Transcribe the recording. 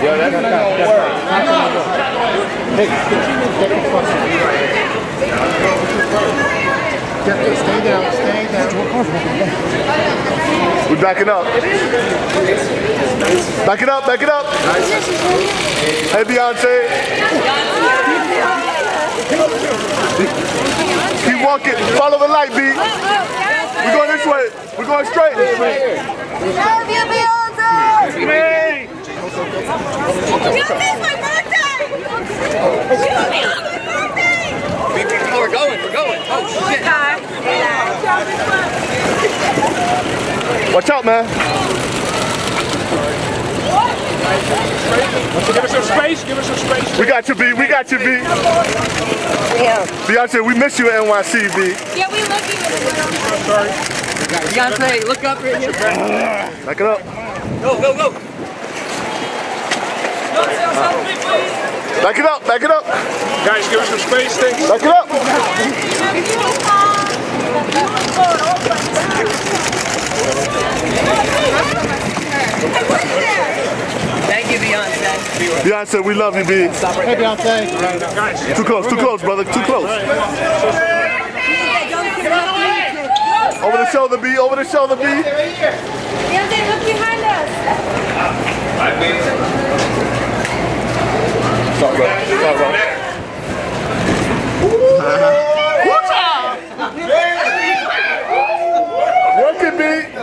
Yeah, that's not gonna work. Hey, get the fuck Stay down, stay down. We're backing up. Back it up, back it up. Hey, Beyonce. Keep walking. Follow the light, B. We're going this way. We're going straight. Love you, Beyonce! Watch out, man. Give us some space, give us some space. We got you, B. We got you, B. Yeah. Beyonce, we miss you at NYC, B. Yeah, we looking Beyonce, look up right here. Back it up. Go, go, go. Back it up, back it up. Guys, give us some space, thanks. Back it up. Thank you, Beyonce. Beyonce, we love you, B. Hey, Beyonce. Too close, too close, brother. Too close. Over the shoulder, B. Over the shoulder, B. Beyonce, look behind us! Stop, bro. Stop, bro. Work it, B.